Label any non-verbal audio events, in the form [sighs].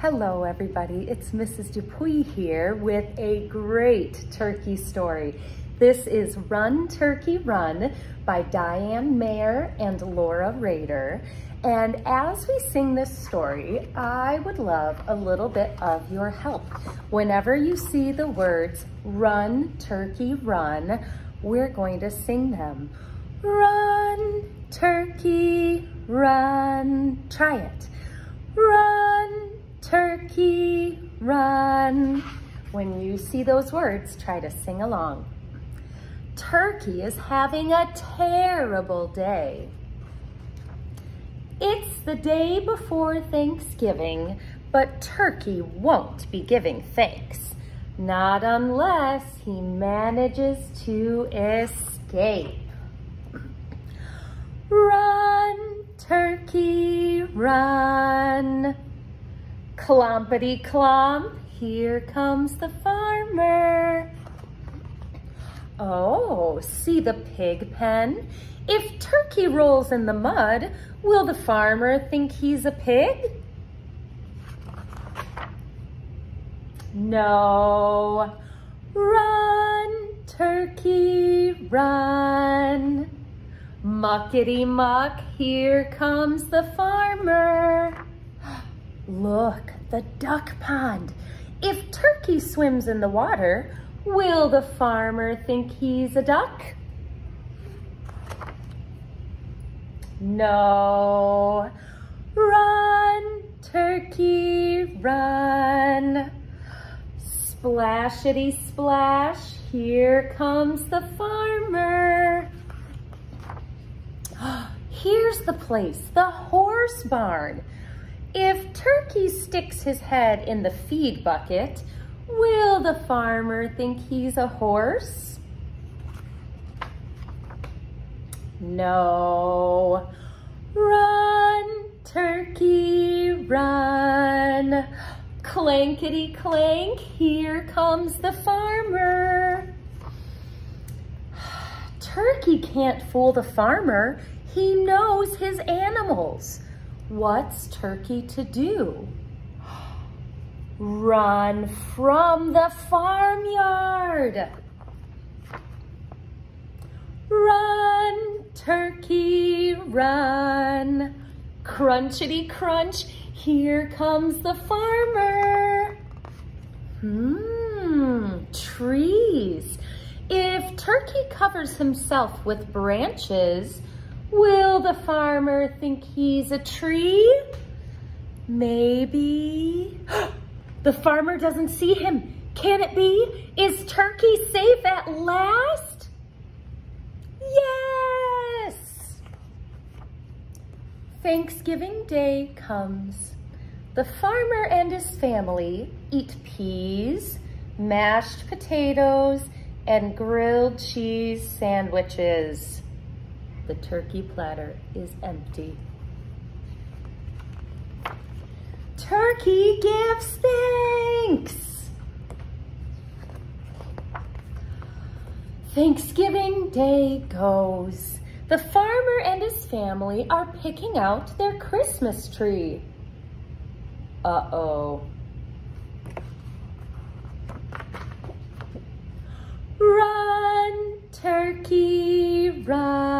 Hello everybody, it's Mrs. DuPuis here with a great turkey story. This is Run Turkey Run by Diane Mayr and Laura Rader. And as we sing this story, I would love a little bit of your help. Whenever you see the words run, turkey, run, we're going to sing them. Run, turkey, run. Try it. Run, turkey, run. When you see those words, try to sing along. Turkey is having a terrible day. It's the day before Thanksgiving, but Turkey won't be giving thanks. Not unless he manages to escape. Run, Turkey, run. Clompity clomp, here comes the farmer. Oh, see the pig pen? If Turkey rolls in the mud, will the farmer think he's a pig? No. Run, Turkey, run. Muckety muck, here comes the farmer. Look, the duck pond. If Turkey swims in the water, will the farmer think he's a duck? No. Run, turkey, run. Splashity splash, here comes the farmer. [gasps] Here's the place, the horse barn. If Turkey sticks his head in the feed bucket, will the farmer think he's a horse? No. Run, turkey, run. Clankety clank, here comes the farmer. [sighs] Turkey can't fool the farmer. He knows his animals. What's Turkey to do? Run from the farmyard. Run, turkey, run. Crunchity crunch, here comes the farmer. Hmm, trees. If turkey covers himself with branches, will the farmer think he's a tree? Maybe. [gasps] the farmer doesn't see him. Can it be? Is turkey safe at last? Yes! Thanksgiving Day comes. The farmer and his family eat peas, mashed potatoes, and grilled cheese sandwiches. The turkey platter is empty. Turkey gives thanks. Thanksgiving Day goes. The farmer and his family are picking out their Christmas tree. Uh-oh. Run, turkey, run.